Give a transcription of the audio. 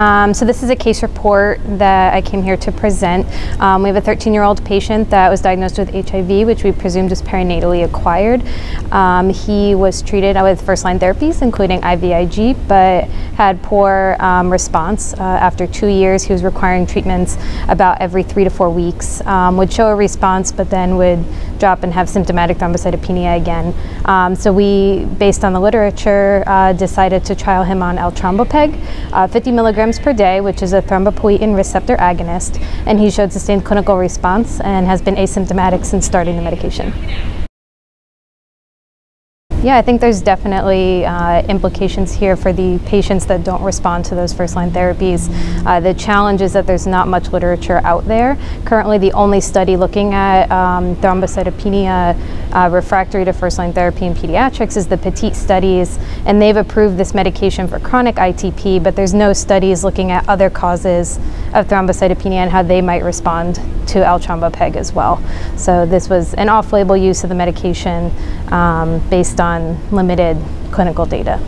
Um, so this is a case report that I came here to present. Um, we have a 13-year-old patient that was diagnosed with HIV, which we presumed was perinatally acquired. Um, he was treated with first-line therapies, including IVIG, but had poor um, response. Uh, after two years, he was requiring treatments about every three to four weeks. Um, would show a response, but then would drop and have symptomatic thrombocytopenia again. Um, so we, based on the literature, uh, decided to trial him on eltrombopag, uh, 50 milligrams milligrams per day, which is a thrombopoietin receptor agonist, and he showed sustained clinical response and has been asymptomatic since starting the medication. Yeah, I think there's definitely uh, implications here for the patients that don't respond to those first line therapies. Uh, the challenge is that there's not much literature out there. Currently, the only study looking at um, thrombocytopenia uh, refractory to first line therapy in pediatrics is the Petit studies, and they've approved this medication for chronic ITP, but there's no studies looking at other causes of thrombocytopenia and how they might respond to eltrombopag as well. So this was an off label use of the medication um, based on limited clinical data.